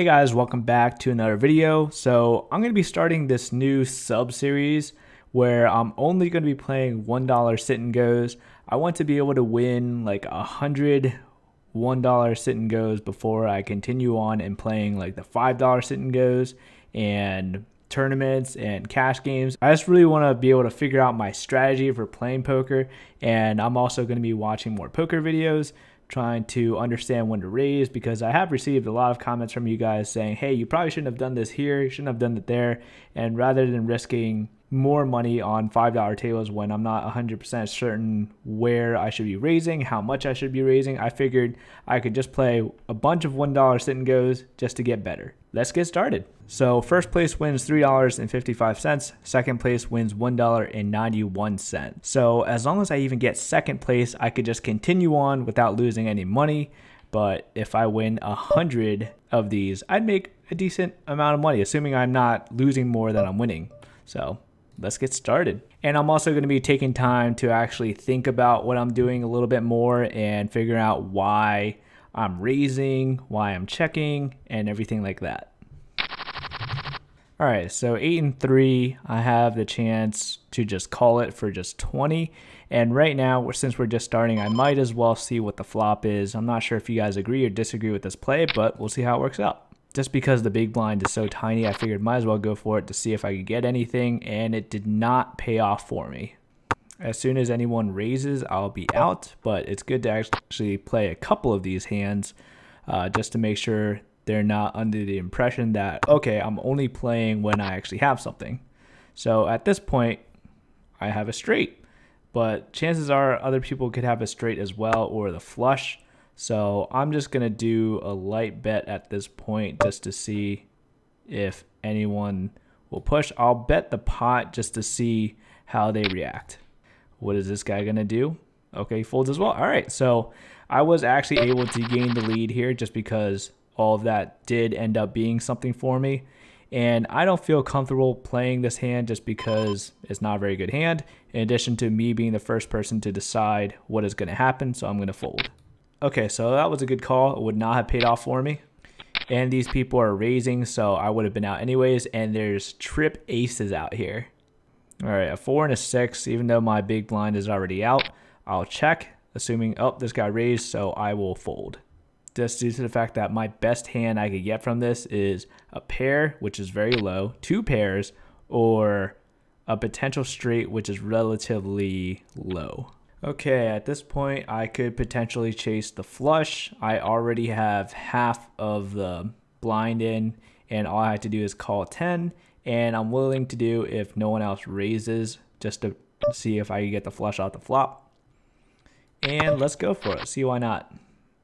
Hey guys, welcome back to another video. So I'm going to be starting this new sub series where I'm only going to be playing $1 sit and goes. I want to be able to win like a hundred $1 sit and goes before I continue on and playing like the $5 sit and goes and tournaments and cash games. I just really want to be able to figure out my strategy for playing poker and I'm also going to be watching more poker videos trying to understand when to raise because I have received a lot of comments from you guys saying, hey, you probably shouldn't have done this here, you shouldn't have done it there. And rather than risking more money on $5 tables when I'm not 100% certain where I should be raising, how much I should be raising, I figured I could just play a bunch of $1 sit and goes just to get better. Let's get started. So, first place wins $3.55, second place wins $1.91. So, as long as I even get second place, I could just continue on without losing any money. But if I win a hundred of these, I'd make a decent amount of money, assuming I'm not losing more than I'm winning. So let's get started. And I'm also going to be taking time to actually think about what I'm doing a little bit more and figure out why I'm raising, why I'm checking, and everything like that. All right, so eight and three, I have the chance to just call it for just 20. And right now, since we're just starting, I might as well see what the flop is. I'm not sure if you guys agree or disagree with this play, but we'll see how it works out just because the big blind is so tiny, I figured might as well go for it to see if I could get anything, and it did not pay off for me. As soon as anyone raises, I'll be out, but it's good to actually play a couple of these hands uh, just to make sure they're not under the impression that, okay, I'm only playing when I actually have something. So at this point, I have a straight, but chances are other people could have a straight as well or the flush. So I'm just going to do a light bet at this point just to see if anyone will push. I'll bet the pot just to see how they react. What is this guy going to do? Okay, folds as well. All right, so I was actually able to gain the lead here just because all of that did end up being something for me. And I don't feel comfortable playing this hand just because it's not a very good hand, in addition to me being the first person to decide what is going to happen, so I'm going to fold. Okay, so that was a good call. It would not have paid off for me. And these people are raising, so I would have been out anyways. And there's trip aces out here. All right, a four and a six, even though my big blind is already out, I'll check, assuming, oh, this guy raised, so I will fold. Just due to the fact that my best hand I could get from this is a pair, which is very low, two pairs, or a potential straight, which is relatively low. Okay, at this point, I could potentially chase the flush. I already have half of the blind in, and all I have to do is call 10, and I'm willing to do if no one else raises, just to see if I get the flush out the flop. And let's go for it, see why not.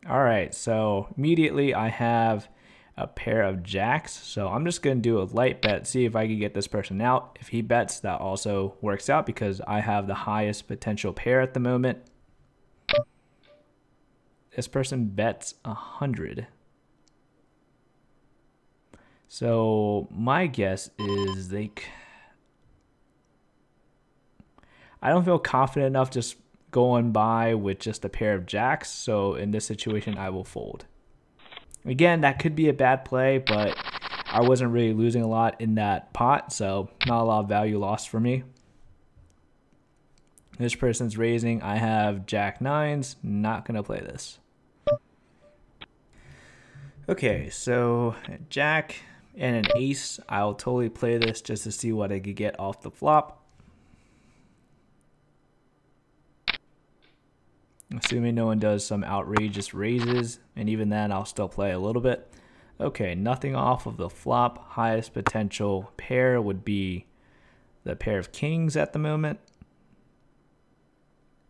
All right, so immediately I have a pair of jacks. So I'm just going to do a light bet, see if I can get this person out. If he bets, that also works out because I have the highest potential pair at the moment. This person bets 100. So my guess is they... I don't feel confident enough just going by with just a pair of jacks. So in this situation, I will fold. Again, that could be a bad play, but I wasn't really losing a lot in that pot, so not a lot of value lost for me. This person's raising. I have jack nines. Not going to play this. Okay, so jack and an ace. I'll totally play this just to see what I could get off the flop. Assuming no one does some outrageous raises, and even then I'll still play a little bit. Okay, nothing off of the flop. Highest potential pair would be the pair of kings at the moment.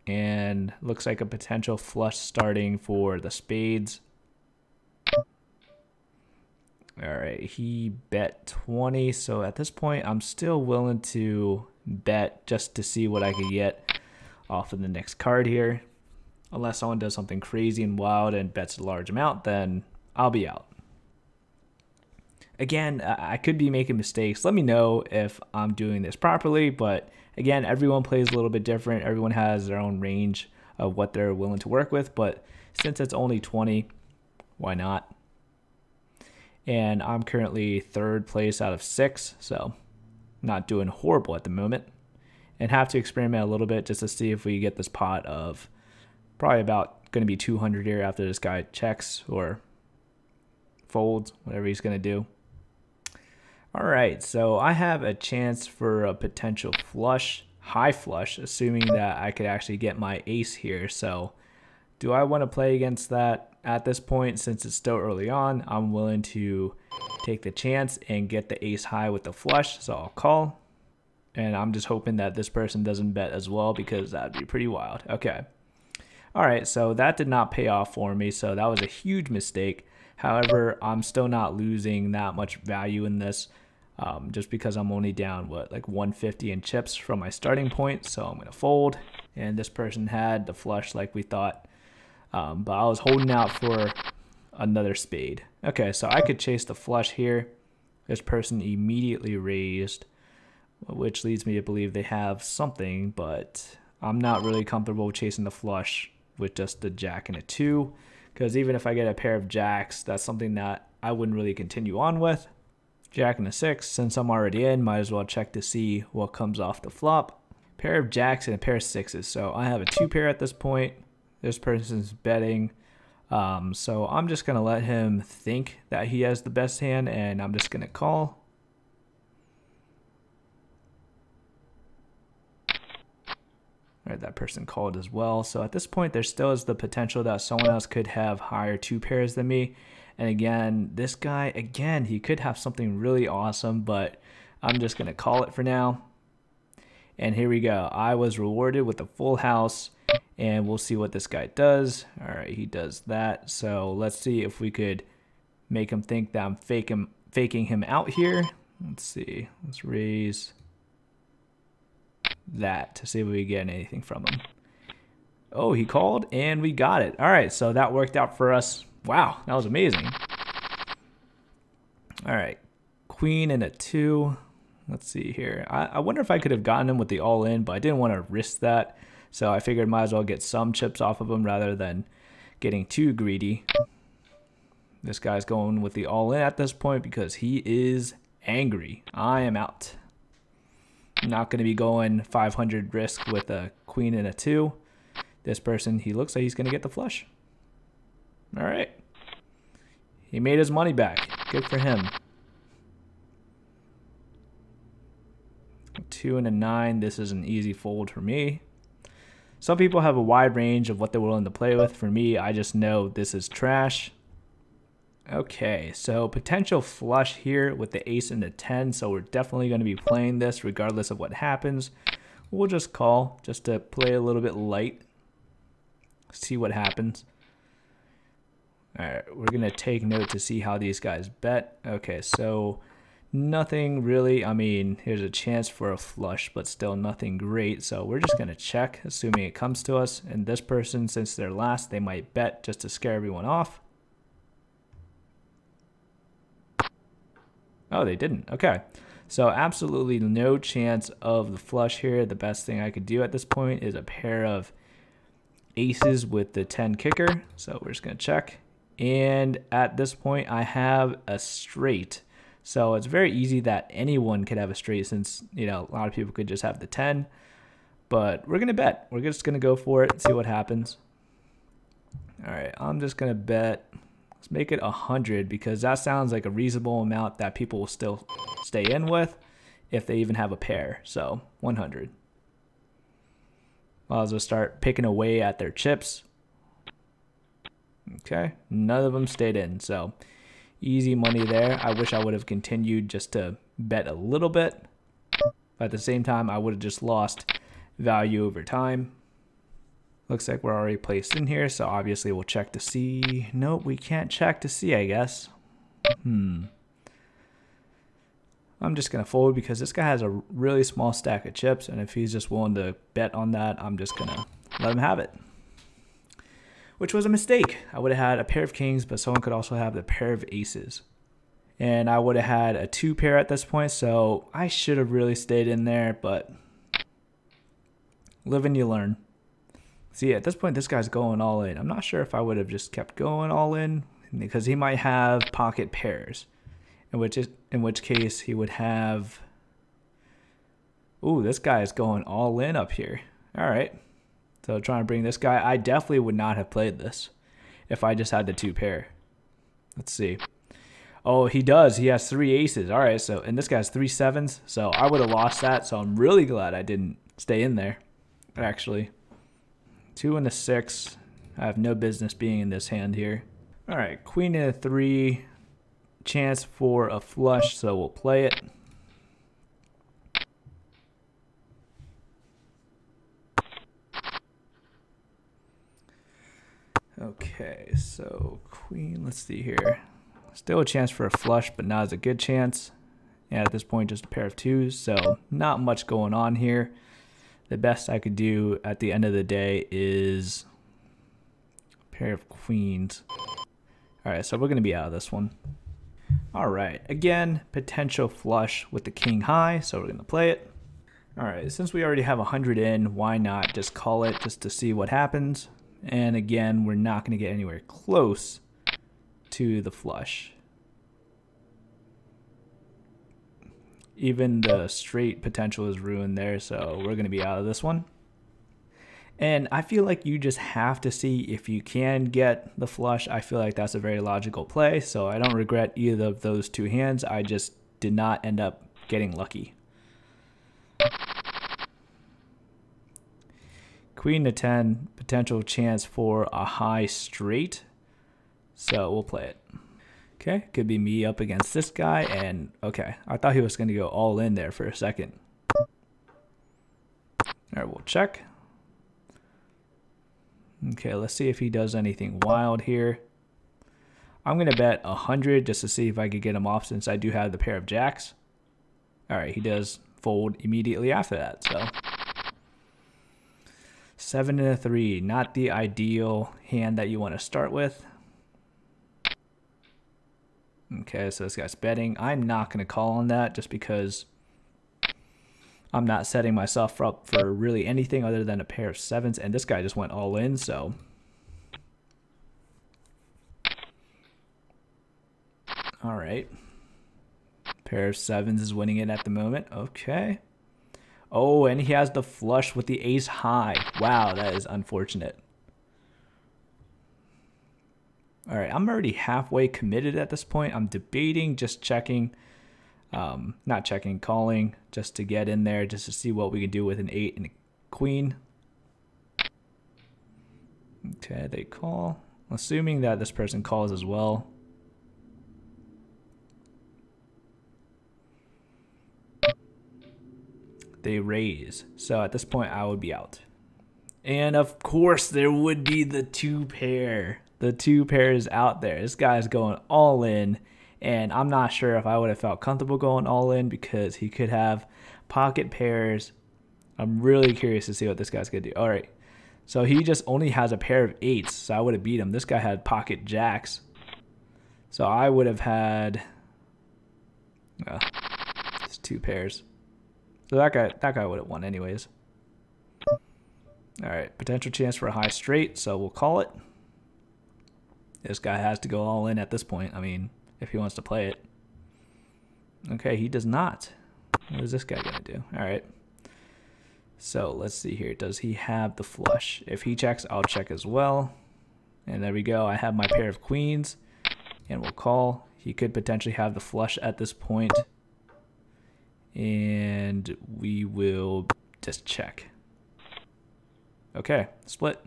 And looks like a potential flush starting for the spades. All right, he bet 20. So at this point, I'm still willing to bet just to see what I could get off of the next card here unless someone does something crazy and wild and bets a large amount, then I'll be out. Again, I could be making mistakes. Let me know if I'm doing this properly, but again, everyone plays a little bit different. Everyone has their own range of what they're willing to work with, but since it's only 20, why not? And I'm currently third place out of six, so not doing horrible at the moment. And have to experiment a little bit just to see if we get this pot of probably about going to be 200 here after this guy checks or folds, whatever he's going to do. All right, so I have a chance for a potential flush, high flush, assuming that I could actually get my ace here. So do I want to play against that at this point since it's still early on? I'm willing to take the chance and get the ace high with the flush, so I'll call. And I'm just hoping that this person doesn't bet as well because that'd be pretty wild. Okay. All right, so that did not pay off for me, so that was a huge mistake. However, I'm still not losing that much value in this um, just because I'm only down, what, like 150 in chips from my starting point. So I'm going to fold. And this person had the flush like we thought. Um, but I was holding out for another spade. Okay, so I could chase the flush here. This person immediately raised, which leads me to believe they have something, but I'm not really comfortable chasing the flush with just the jack and a two because even if I get a pair of jacks, that's something that I wouldn't really continue on with. Jack and a six, since I'm already in, might as well check to see what comes off the flop. Pair of jacks and a pair of sixes. So I have a two pair at this point. This person's betting. Um, so I'm just going to let him think that he has the best hand and I'm just going to call. Right, that person called as well. So at this point, there still is the potential that someone else could have higher two pairs than me. And again, this guy, again, he could have something really awesome, but I'm just going to call it for now. And here we go. I was rewarded with a full house, and we'll see what this guy does. All right, he does that. So let's see if we could make him think that I'm faking, faking him out here. Let's see. Let's raise that to see if we get anything from him. Oh, he called and we got it. All right, so that worked out for us. Wow, that was amazing. All right, queen and a two. Let's see here. I, I wonder if I could have gotten him with the all in, but I didn't want to risk that. So I figured might as well get some chips off of him rather than getting too greedy. This guy's going with the all in at this point because he is angry. I am out not going to be going 500 risk with a queen and a two. This person, he looks like he's going to get the flush. All right. He made his money back. Good for him. Two and a nine. This is an easy fold for me. Some people have a wide range of what they're willing to play with. For me, I just know this is trash. Okay, so potential flush here with the ace and the 10, so we're definitely going to be playing this regardless of what happens. We'll just call just to play a little bit light, see what happens. All right, we're going to take note to see how these guys bet. Okay, so nothing really. I mean, here's a chance for a flush, but still nothing great. So we're just going to check, assuming it comes to us. And this person, since they're last, they might bet just to scare everyone off. Oh, they didn't. Okay. So absolutely no chance of the flush here. The best thing I could do at this point is a pair of aces with the 10 kicker. So we're just going to check. And at this point, I have a straight. So it's very easy that anyone could have a straight since, you know, a lot of people could just have the 10. But we're going to bet. We're just going to go for it and see what happens. All right, I'm just going to bet Let's make it 100 because that sounds like a reasonable amount that people will still stay in with if they even have a pair. So 100. I'll just start picking away at their chips. Okay, none of them stayed in. So easy money there. I wish I would have continued just to bet a little bit. But at the same time, I would have just lost value over time. Looks like we're already placed in here, so obviously we'll check to see. Nope, we can't check to see, I guess. Hmm. I'm just going to fold because this guy has a really small stack of chips, and if he's just willing to bet on that, I'm just going to let him have it. Which was a mistake. I would have had a pair of kings, but someone could also have the pair of aces. And I would have had a two pair at this point, so I should have really stayed in there, but live and you learn. See, at this point, this guy's going all in. I'm not sure if I would have just kept going all in because he might have pocket pairs. in which is, in which case he would have. Ooh, this guy is going all in up here. All right. So trying to bring this guy, I definitely would not have played this if I just had the two pair. Let's see. Oh, he does. He has three aces. All right. So, and this guy has three sevens. So I would have lost that. So I'm really glad I didn't stay in there, actually. Two and a six. I have no business being in this hand here. All right. Queen and a three. Chance for a flush. So we'll play it. Okay, so queen, let's see here. Still a chance for a flush, but not as a good chance. And at this point, just a pair of twos, so not much going on here. The best I could do at the end of the day is a pair of queens. All right, so we're gonna be out of this one. All right, again, potential flush with the king high, so we're gonna play it. All right, since we already have 100 in, why not just call it just to see what happens? And again, we're not going to get anywhere close to the flush. Even the straight potential is ruined there, so we're going to be out of this one. And I feel like you just have to see if you can get the flush. I feel like that's a very logical play, so I don't regret either of those two hands. I just did not end up getting lucky. Queen to 10, potential chance for a high straight. So we'll play it. Okay, could be me up against this guy. And okay, I thought he was going to go all in there for a second. All right, we'll check. Okay, let's see if he does anything wild here. I'm going to bet 100 just to see if I could get him off since I do have the pair of jacks. All right, he does fold immediately after that, so Seven and a three, not the ideal hand that you want to start with. Okay, so this guy's betting. I'm not going to call on that just because I'm not setting myself up for really anything other than a pair of sevens. And this guy just went all in, so... All right. Pair of sevens is winning it at the moment. Okay. Oh, and he has the flush with the ace high. Wow, that is unfortunate. All right, I'm already halfway committed at this point. I'm debating just checking, um, not checking, calling just to get in there, just to see what we can do with an eight and a queen. Okay, they call. Assuming that this person calls as well. They raise. So at this point, I would be out. And of course, there would be the two pair. The two pairs out there. This guy's going all in. And I'm not sure if I would have felt comfortable going all in because he could have pocket pairs. I'm really curious to see what this guy's going to do. All right. So he just only has a pair of eights. So I would have beat him. This guy had pocket jacks. So I would have had uh, two pairs. So that guy, that guy would have won anyways. All right, potential chance for a high straight, so we'll call it. This guy has to go all in at this point. I mean, if he wants to play it. Okay, he does not. What is this guy gonna do? All right. So let's see here. Does he have the flush? If he checks, I'll check as well. And there we go. I have my pair of queens, and we'll call. He could potentially have the flush at this point and we will just check. Okay, split.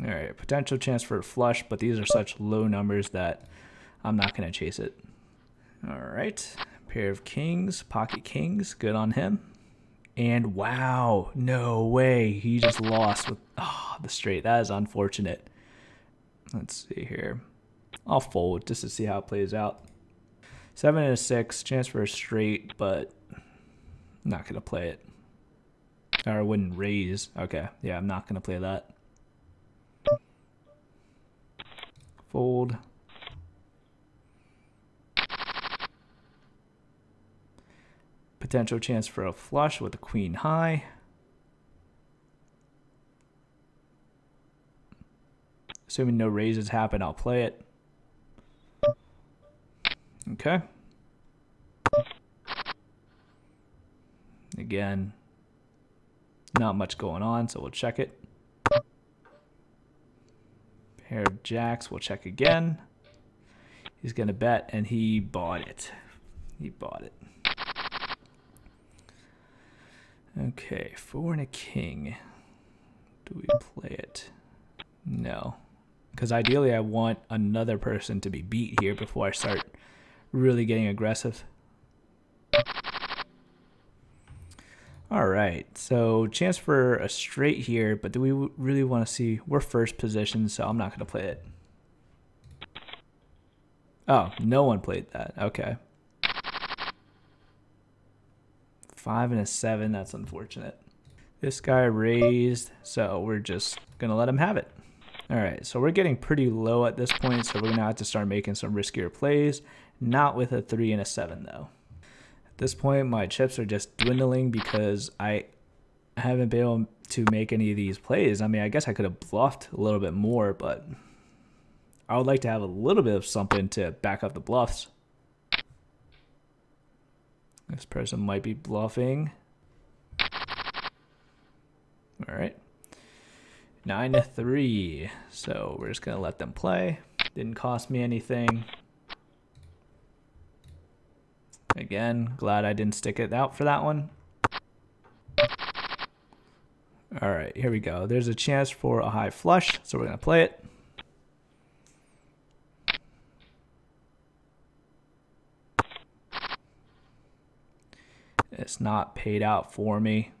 All right, potential chance for a flush, but these are such low numbers that I'm not going to chase it. All right, pair of kings, pocket kings, good on him. And wow, no way, he just lost with oh, the straight. That is unfortunate. Let's see here. I'll fold just to see how it plays out. Seven and a six, chance for a straight, but not gonna play it. Or I wouldn't raise. Okay, yeah, I'm not gonna play that. Fold. Potential chance for a flush with a queen high. Assuming no raises happen, I'll play it. Okay. Again, not much going on, so we'll check it. Pair of jacks, we'll check again. He's going to bet, and he bought it. He bought it. Okay, four and a king. Do we play it? No. Because ideally I want another person to be beat here before I start really getting aggressive. All right, so chance for a straight here, but do we really want to see? We're first position, so I'm not going to play it. Oh, no one played that. Okay. Five and a seven. That's unfortunate. This guy raised, so we're just going to let him have it. All right, so we're getting pretty low at this point, so we're going to have to start making some riskier plays. Not with a three and a seven, though. At this point, my chips are just dwindling because I haven't been able to make any of these plays. I mean, I guess I could have bluffed a little bit more, but I would like to have a little bit of something to back up the bluffs. This person might be bluffing. All right. Nine to three. So we're just going to let them play. Didn't cost me anything. Again, glad I didn't stick it out for that one. All right, here we go. There's a chance for a high flush, so we're going to play it. It's not paid out for me.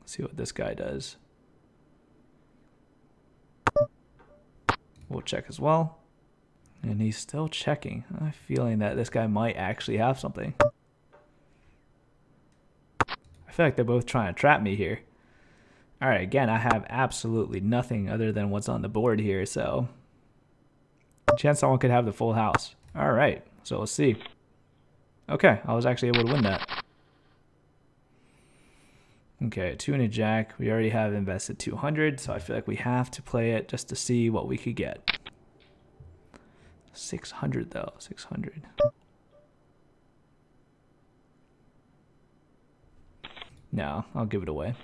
Let's see what this guy does. We'll check as well. And he's still checking. I am feeling that this guy might actually have something. I feel like they're both trying to trap me here. Alright, again, I have absolutely nothing other than what's on the board here, so... Chance someone could have the full house. Alright, so let's see. Okay, I was actually able to win that. Okay, two and a jack. We already have invested 200, so I feel like we have to play it just to see what we could get. 600 though, 600. No, I'll give it away.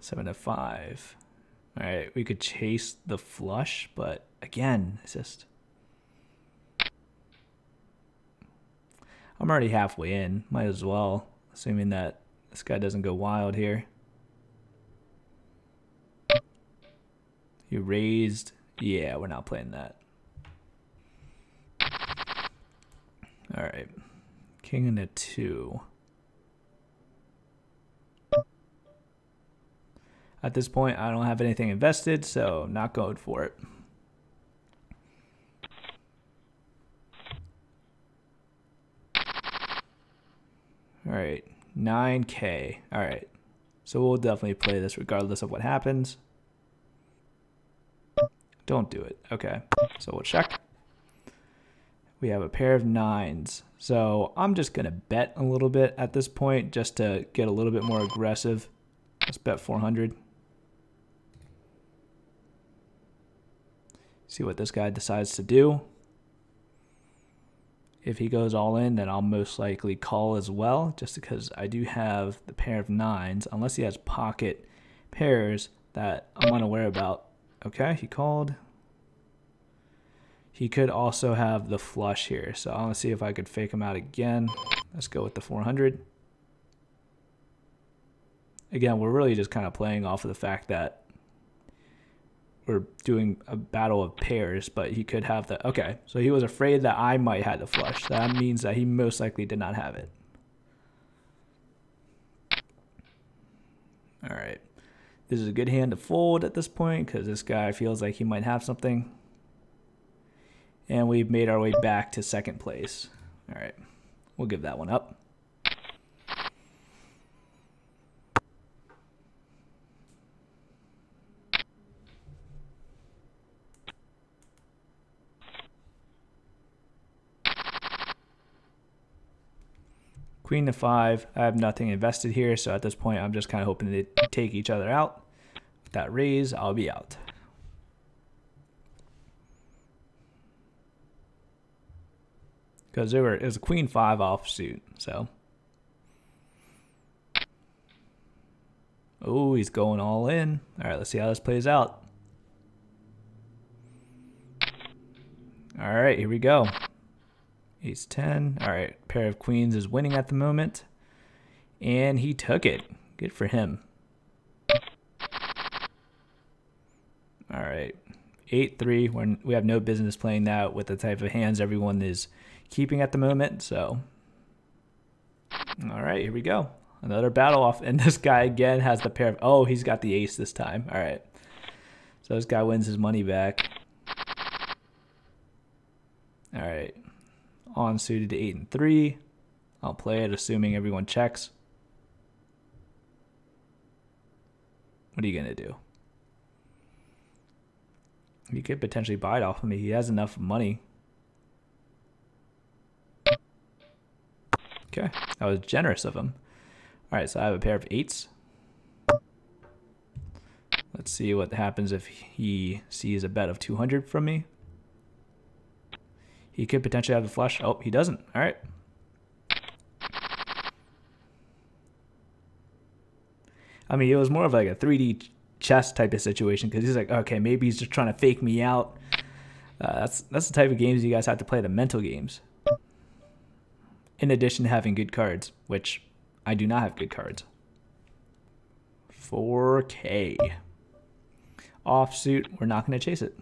Seven to five. All right, we could chase the flush, but again, it's just. I'm already halfway in. Might as well, assuming that this guy doesn't go wild here. You raised. Yeah, we're not playing that. All right. King and a two. At this point, I don't have anything invested, so not going for it. All right, 9K. All right. So we'll definitely play this regardless of what happens. Don't do it. Okay, so we'll check. We have a pair of nines. So I'm just going to bet a little bit at this point just to get a little bit more aggressive. Let's bet 400. See what this guy decides to do. If he goes all in, then I'll most likely call as well, just because I do have the pair of nines, unless he has pocket pairs that I'm unaware about. Okay, he called. He could also have the flush here. So I want to see if I could fake him out again. Let's go with the 400. Again, we're really just kind of playing off of the fact that we're doing a battle of pairs, but he could have the... Okay, so he was afraid that I might have the flush. That means that he most likely did not have it. All right. This is a good hand to fold at this point because this guy feels like he might have something. And we've made our way back to second place. All right, we'll give that one up. Queen to five. I have nothing invested here, so at this point, I'm just kind of hoping to take each other out that raise, I'll be out. Because they were, it was a queen five offsuit, so. Oh, he's going all in. All right, let's see how this plays out. All right, here we go. Ace 10. All right, pair of queens is winning at the moment. And he took it. Good for him. Right. 8-3. When we have no business playing that with the type of hands everyone is keeping at the moment. So, all right, here we go. Another battle off. And this guy again has the pair of... Oh, he's got the ace this time. All right. So this guy wins his money back. All right. On suited to 8 and 3. I'll play it assuming everyone checks. What are you going to do? He could potentially buy it off of me. He has enough money. Okay, that was generous of him. All right, so I have a pair of eights. Let's see what happens if he sees a bet of 200 from me. He could potentially have the flush. Oh, he doesn't. All right. I mean, it was more of like a 3D chess type of situation because he's like, okay, maybe he's just trying to fake me out. Uh, that's that's the type of games you guys have to play, the mental games. In addition to having good cards, which I do not have good cards. 4K. Offsuit, we're not going to chase it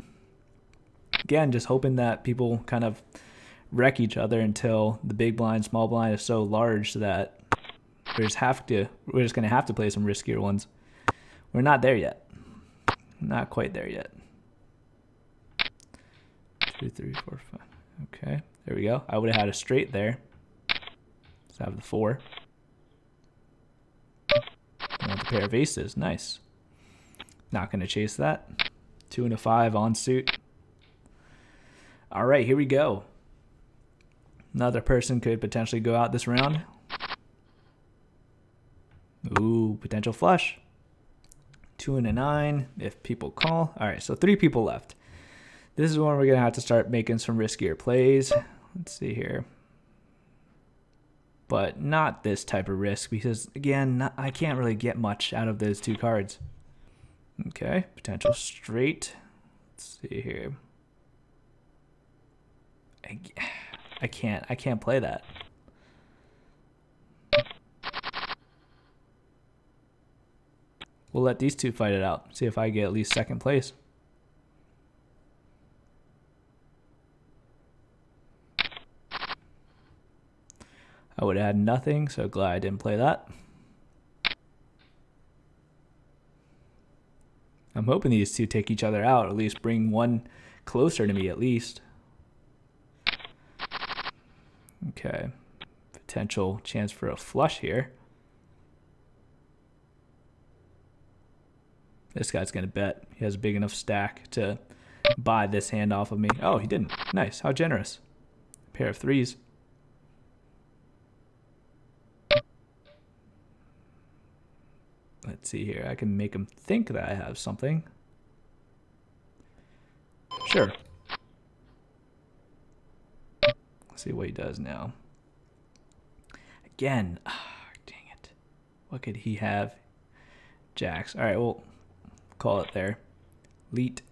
again, just hoping that people kind of wreck each other until the big blind, small blind is so large that we just have to we're just gonna have to play some riskier ones. We're not there yet. Not quite there yet. Two, three, four, five. Okay, there we go. I would have had a straight there. Let's have the four. And pair of aces. Nice. Not gonna chase that. Two and a five on suit. All right, here we go. Another person could potentially go out this round. Ooh, potential flush. Two and a nine if people call. All right, so three people left. This is when we're going to have to start making some riskier plays. Let's see here. But not this type of risk because, again, not, I can't really get much out of those two cards. Okay, potential straight. Let's see here. I, I can't. I can't play that. We'll let these two fight it out. See if I get at least second place. I would add nothing, so glad I didn't play that. I'm hoping these two take each other out, at least bring one closer to me at least. Okay. Potential chance for a flush here. This guy's going to bet. He has a big enough stack to buy this hand off of me. Oh, he didn't. Nice. How generous. A pair of threes. Let's see here. I can make him think that I have something. Sure. Let's see what he does now. Again, oh, dang it. What could he have? Jacks. All right, we'll call it there. Leet.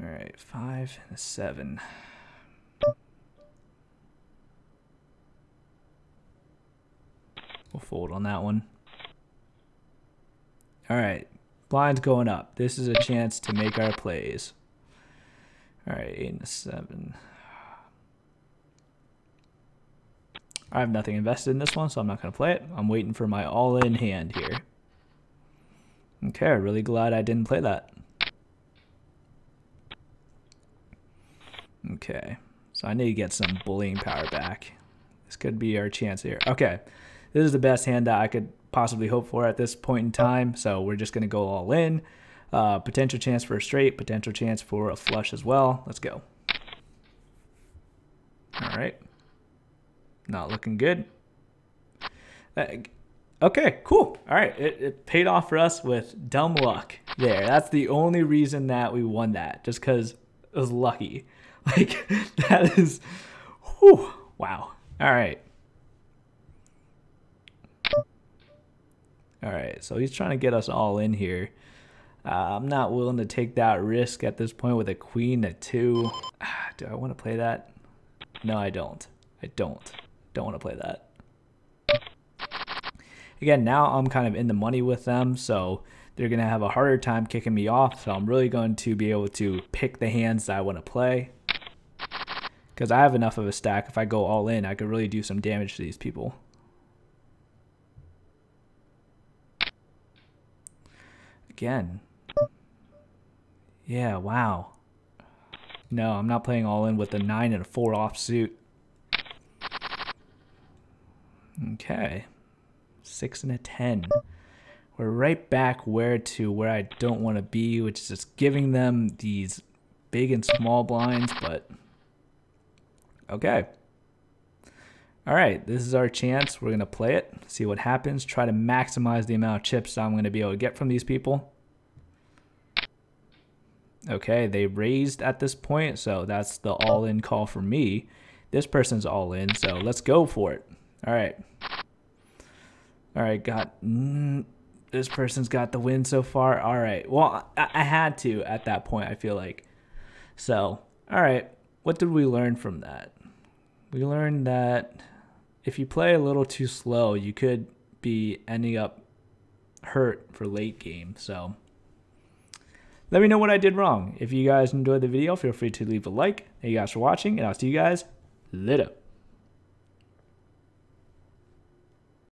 All right, five and a seven. We'll fold on that one. All right, blinds going up. This is a chance to make our plays. All right, eight and a seven. I have nothing invested in this one, so I'm not going to play it. I'm waiting for my all-in hand here. Okay, really glad I didn't play that. Okay, so I need to get some bullying power back. This could be our chance here. Okay, this is the best hand that I could possibly hope for at this point in time, so we're just going to go all in. Uh, potential chance for a straight, potential chance for a flush as well. Let's go. All right. Not looking good. Uh, okay, cool. All right. It, it paid off for us with dumb luck there. That's the only reason that we won that, just because it was lucky. Like that is, whew, wow. All right. All right, so he's trying to get us all in here. Uh, I'm not willing to take that risk at this point with a queen at two. Do I want to play that? No, I don't. I don't. Don't want to play that. Again, now I'm kind of in the money with them, so they're going to have a harder time kicking me off. So I'm really going to be able to pick the hands that I want to play. Because I have enough of a stack. If I go all in, I could really do some damage to these people. Again. Yeah, wow. No, I'm not playing all in with a 9 and a 4 offsuit. Okay. 6 and a 10. We're right back where to where I don't want to be, which is just giving them these big and small blinds, but okay. All right, this is our chance. We're going to play it, see what happens, try to maximize the amount of chips I'm going to be able to get from these people. Okay, they raised at this point, so that's the all-in call for me. This person's all in, so let's go for it. All right. All right, got mm, this person's got the win so far. All right. Well, I, I had to at that point, I feel like. So, all right. What did we learn from that? We learned that if you play a little too slow, you could be ending up hurt for late game. So, let me know what I did wrong. If you guys enjoyed the video, feel free to leave a like. Thank you guys for watching, and I'll see you guys later.